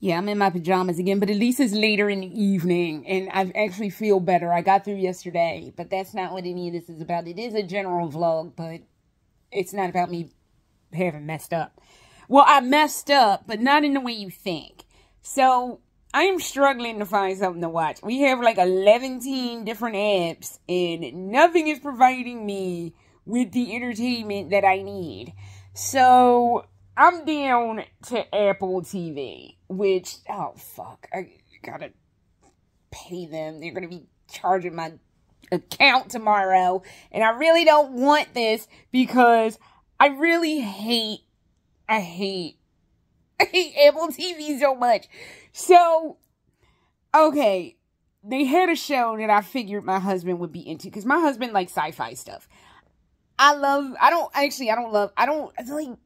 Yeah, I'm in my pajamas again, but at least it's later in the evening, and I actually feel better. I got through yesterday, but that's not what any of this is about. It is a general vlog, but it's not about me having messed up. Well, I messed up, but not in the way you think. So, I'm struggling to find something to watch. We have like 11 different apps, and nothing is providing me with the entertainment that I need. So, I'm down to Apple TV, which, oh fuck, I gotta pay them. They're gonna be charging my account tomorrow. And I really don't want this because I really hate, I hate, I hate Apple TV so much. So, okay, they had a show that I figured my husband would be into because my husband likes sci-fi stuff. I love, I don't, actually, I don't love, I don't, I like,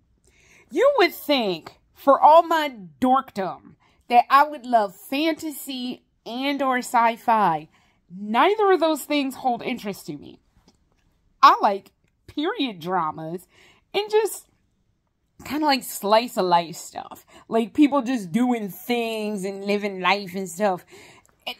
you would think, for all my dorkdom, that I would love fantasy and or sci-fi. Neither of those things hold interest to me. I like period dramas and just kind of like slice of life stuff. Like people just doing things and living life and stuff.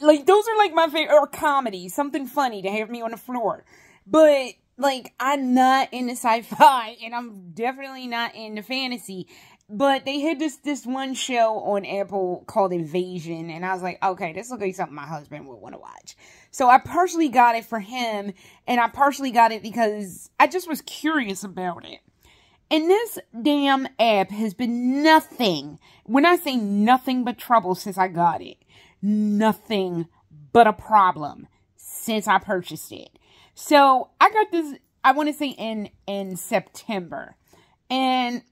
Like those are like my favorite or comedy, something funny to have me on the floor. But like I'm not into sci-fi and I'm definitely not into fantasy. But they had this this one show on Apple called Invasion, and I was like, okay, this looks like something my husband would want to watch. So I partially got it for him, and I partially got it because I just was curious about it. And this damn app has been nothing, when I say nothing but trouble since I got it, nothing but a problem since I purchased it. So I got this, I want to say in, in September. And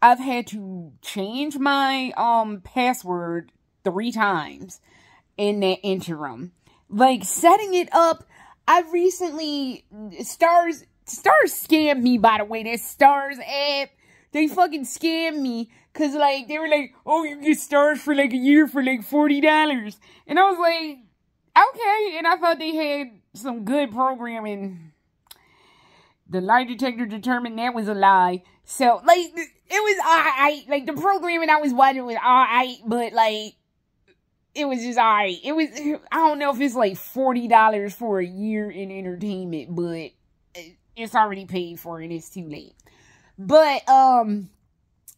I've had to change my um password three times in that interim. Like setting it up, I recently Starz Starz scammed me by the way. That Starz app, they fucking scammed me because like they were like, oh, you get Starz for like a year for like forty dollars, and I was like, okay, and I thought they had some good programming. The lie detector determined that was a lie. So, like, it was alright. Like, the programming I was watching was alright, but, like, it was just alright. It was, I don't know if it's like $40 for a year in entertainment, but it's already paid for and it's too late. But, um,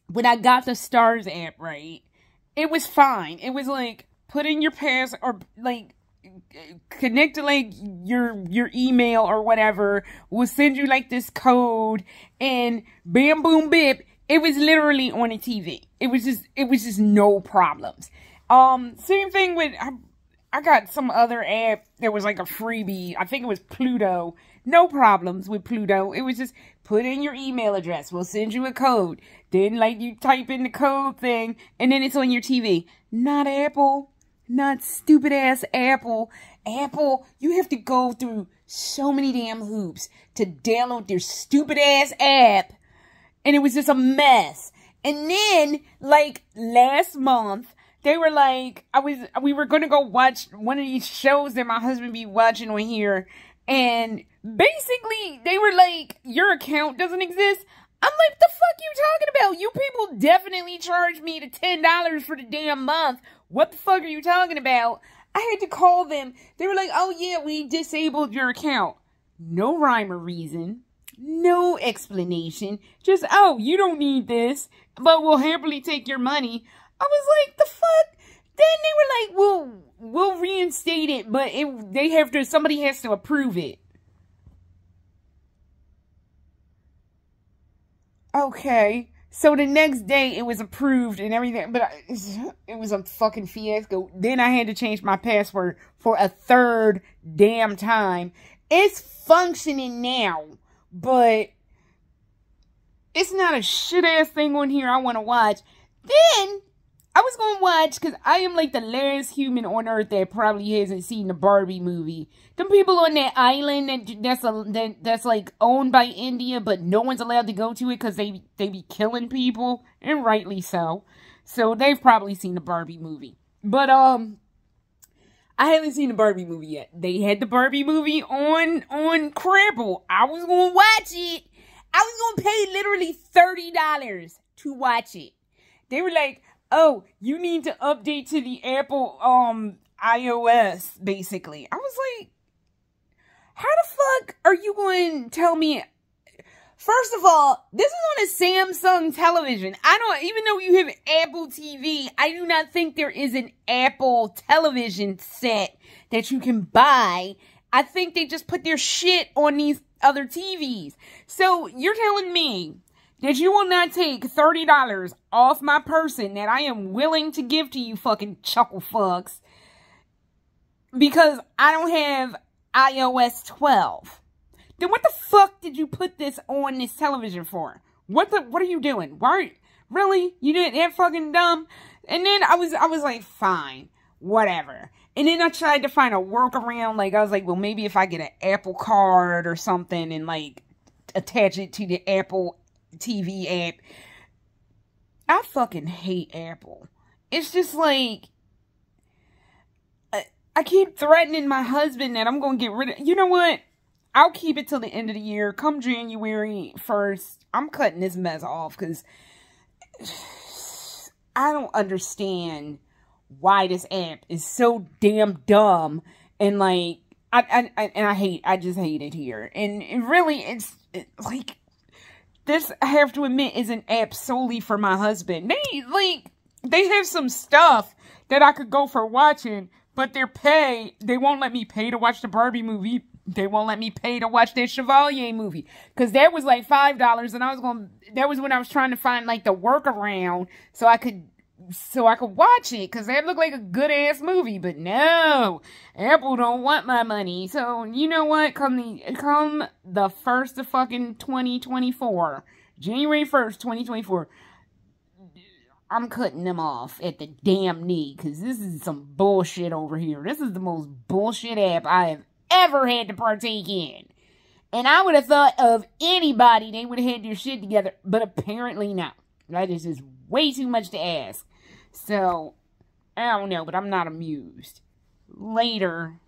when I got the Starz app, right, it was fine. It was like, put in your pass, or, like, connect to like your your email or whatever will send you like this code and bam boom bip it was literally on a tv it was just it was just no problems. Um same thing with i, I got some other app that was like a freebie. I think it was pluto. No problems with pluto. It was just put in your email address. We'll send you a code. Then like you type in the code thing and then it's on your tv not apple not stupid ass Apple. Apple, you have to go through so many damn hoops to download their stupid ass app. And it was just a mess. And then, like, last month, they were like, I was, we were going to go watch one of these shows that my husband be watching on here. And basically, they were like, your account doesn't exist. I'm like, the fuck you talking about? You people definitely charged me the $10 for the damn month. What the fuck are you talking about? I had to call them. They were like, oh yeah, we disabled your account. No rhyme or reason. No explanation. Just, oh, you don't need this, but we'll happily take your money. I was like, the fuck? Then they were like, we'll, we'll reinstate it, but it, they have to, somebody has to approve it. Okay. So the next day it was approved and everything, but it was a fucking fiasco. Then I had to change my password for a third damn time. It's functioning now, but it's not a shit ass thing on here I want to watch. Then I was gonna watch because I am like the last human on earth that probably hasn't seen the Barbie movie. The people on that island that that's a that, that's like owned by India, but no one's allowed to go to it because they they be killing people, and rightly so. So they've probably seen the Barbie movie, but um. I haven't seen the Barbie movie yet. They had the Barbie movie on on Cribble. I was gonna watch it. I was gonna pay literally thirty dollars to watch it. They were like, oh, you need to update to the Apple um iOS, basically. I was like, how the fuck are you going to tell me? First of all, this is on a Samsung television. I don't, even though you have Apple TV, I do not think there is an Apple television set that you can buy. I think they just put their shit on these other TVs. So you're telling me that you will not take $30 off my person that I am willing to give to you fucking chuckle fucks because I don't have iOS 12. Then what the fuck did you put this on this television for? What the what are you doing? Why really? You didn't, that fucking dumb? And then I was I was like, fine, whatever. And then I tried to find a workaround. Like I was like, well, maybe if I get an Apple card or something and like attach it to the Apple TV app. I fucking hate Apple. It's just like I keep threatening my husband that I'm going to get rid of. You know what? I'll keep it till the end of the year. Come January 1st, I'm cutting this mess off because I don't understand why this app is so damn dumb and like I, I, I and I hate I just hate it here and it really it's it, like this I have to admit is an app solely for my husband. They like they have some stuff that I could go for watching but their pay, they won't let me pay to watch the Barbie movie. They won't let me pay to watch that Chevalier movie. Cause that was like $5 and I was going, that was when I was trying to find like the workaround so I could, so I could watch it. Cause that looked like a good ass movie. But no, Apple don't want my money. So you know what? Come the, come the first of fucking 2024, January 1st, 2024. I'm cutting them off at the damn knee because this is some bullshit over here. This is the most bullshit app I have ever had to partake in. And I would have thought of anybody, they would have had their shit together, but apparently not. That is just way too much to ask. So, I don't know, but I'm not amused. Later.